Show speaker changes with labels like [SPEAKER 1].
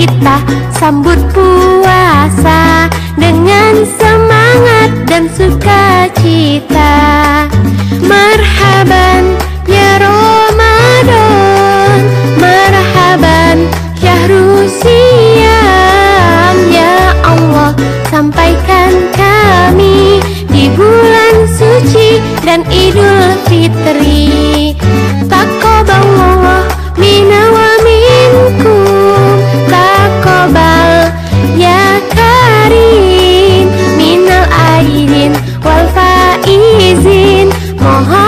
[SPEAKER 1] kita sambut puasa dengan semangat dan sukacita. Marhaban ya Ramadan, marhaban ya siam ya Allah sampaikan kami di bulan suci dan ini Uh-huh.